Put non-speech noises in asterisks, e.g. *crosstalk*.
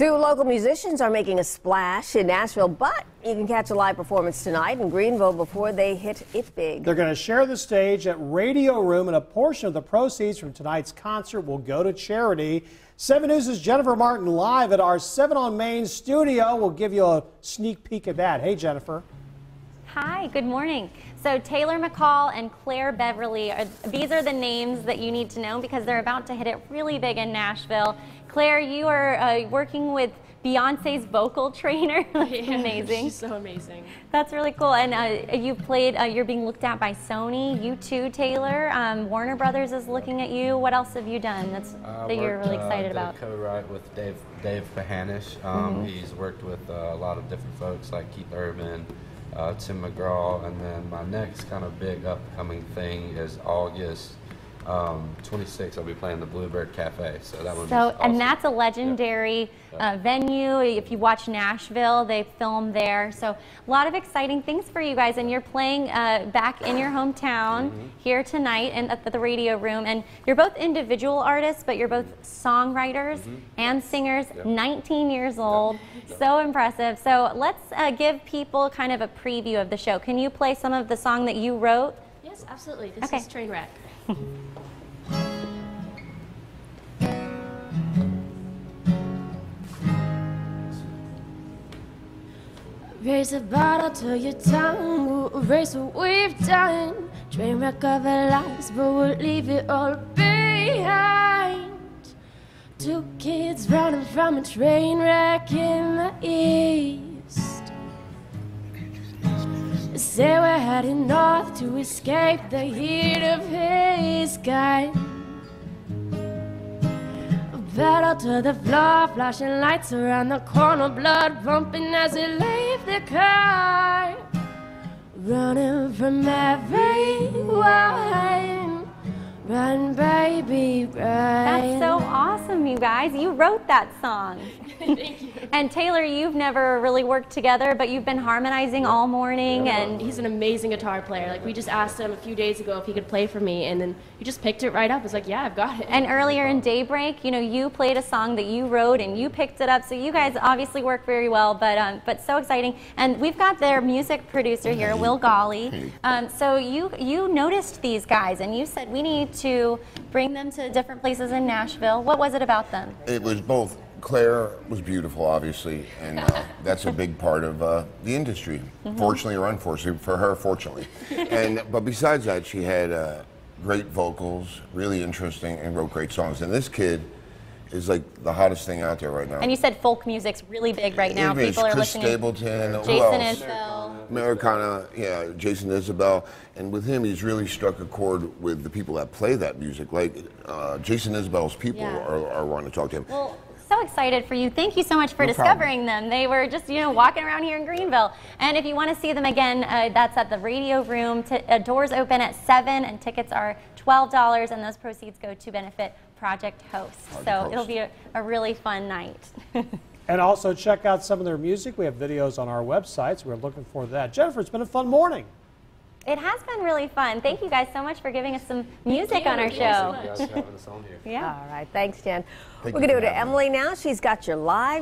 Two local musicians are making a splash in Nashville, but you can catch a live performance tonight in Greenville before they hit it big. They're going to share the stage at Radio Room, and a portion of the proceeds from tonight's concert will go to charity. 7 News' Jennifer Martin live at our 7 on Main studio. We'll give you a sneak peek at that. Hey, Jennifer. Hi, good morning. So Taylor McCall and Claire Beverly, are, these are the names that you need to know because they're about to hit it really big in Nashville. Claire, you are uh, working with Beyonce's vocal *laughs* trainer. *laughs* That's yeah, amazing. She's so amazing. That's really cool. And uh, you played, uh, you're being looked at by Sony. You too, Taylor. Um, Warner Brothers is looking at you. What else have you done that's, that you're really uh, excited about? co-write with Dave, Dave Pahanish. Um, mm -hmm. He's worked with uh, a lot of different folks like Keith Urban, Uh, Tim McGraw, and then my next kind of big upcoming thing is August um, 26, I'll be playing the Bluebird Cafe. So that one. So awesome. and that's a legendary yeah. uh, venue. If you watch Nashville, they film there. So a lot of exciting things for you guys. And you're playing uh, back in your hometown mm -hmm. here tonight and at the radio room. And you're both individual artists, but you're both songwriters mm -hmm. and singers. Yep. 19 years old. Yep. So impressive. So let's uh, give people kind of a preview of the show. Can you play some of the song that you wrote? Yes, absolutely. This okay. is Trainwreck. Raise a bottle to your tongue, we'll erase what we've done. Train wreck of our lives, but we'll leave it all behind. Two kids running from a train wreck in the east. Say we're heading north to escape the heat of his gun pedal to the floor, flashing lights around the corner, blood pumping as we leave the car. Running from everyone. Run, baby, run. That's so awesome, you guys. You wrote that song. *laughs* Thank you. And Taylor, you've never really worked together, but you've been harmonizing all morning. Yeah. And he's an amazing guitar player. Like we just asked him a few days ago if he could play for me, and then he just picked it right up. It's like, yeah, I've got it. And earlier in Daybreak, you know, you played a song that you wrote and you picked it up. So you guys obviously work very well, but um, but so exciting. And we've got their music producer here, Will Golly. Um, so you you noticed these guys, and you said we need to bring them to different places in Nashville. What was it about them? It was both. Claire was beautiful, obviously, and uh, that's a big part of uh, the industry. Mm -hmm. Fortunately or unfortunately, for her, fortunately. *laughs* and but besides that, she had uh, great vocals, really interesting, and wrote great songs. And this kid is like the hottest thing out there right now. And you said folk music's really big right now. It People is. are Chris listening. Stapleton. Jason Isbell. Americana, yeah, Jason Isbell. And with him, he's really struck a chord with the people that play that music. Like uh, Jason Isbell's people yeah. are, are wanting to talk to him. Well, so excited for you. Thank you so much for no discovering problem. them. They were just, you know, walking around here in Greenville. And if you want to see them again, uh, that's at the Radio Room. T uh, doors open at 7 and tickets are $12 and those proceeds go to benefit Project Host. Project so Host. it'll be a, a really fun night. *laughs* and also check out some of their music. We have videos on our websites. We're looking forward to that. Jennifer, it's been a fun morning. It has been really fun. Thank you guys so much for giving us some music on our show. yeah. All right. Thanks, Jen. Thank We're going to go to Emily now. She's got your live.